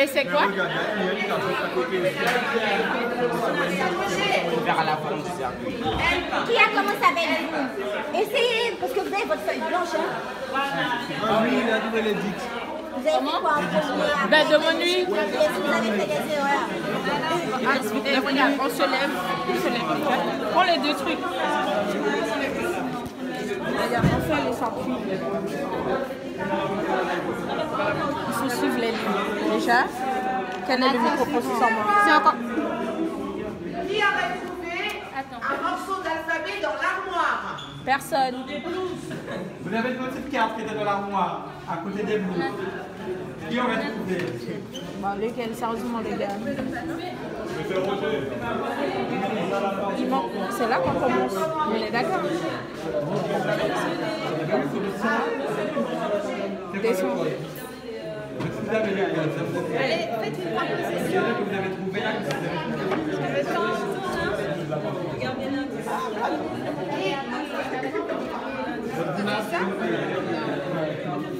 Et c'est quoi. Qui a commencé avec vous Essayez, parce que vous avez votre feuille blanche. Hein. Ah oui, il a trouvé l'indice. Vous avez fait quoi Ben vous avez fait des erreurs Et regarde, on se lève, on se lève. Prends les deux trucs. Regarde, on fait les sorties. Il faut suivre les lignes. Déjà, quel est le C'est encore. Qui a retrouvé un morceau d'alphabet dans l'armoire Personne. Vous avez une petite carte qui était dans l'armoire, à côté des blouses. Qui aurait trouvé? Bon, lequel, sérieusement, les gars C'est là qu'on commence. On est d'accord Descends. Vous Allez, faites une proposition. que vous avez trouvé là, vous avez trouvé.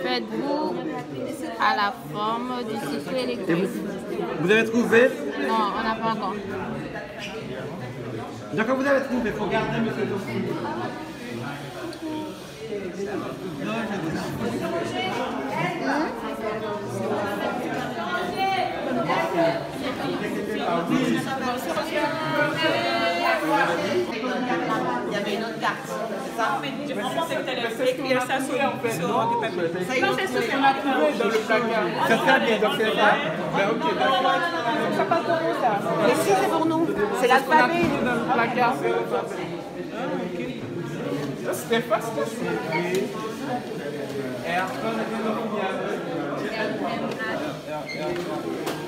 Faites-vous à la forme du cycle électrique. Vous avez trouvé Non, on n'a pas encore. D'accord, vous avez trouvé, il faut garder monsieur Dossi. Il y avait une autre carte, c'est ça mais je pensais que tu allais écrire ça sur papier. Ça, l'ont trouvé. dans le placard. C'est très bien, donc c'est ça. Ok, d'accord. Mais si, c'est pour nous. C'est l'alphabet. dans le placard, c'est C'était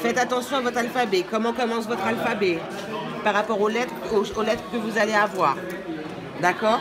Faites attention à votre alphabet. Comment commence votre alphabet par rapport aux lettres, aux, lettres que vous allez avoir. D'accord?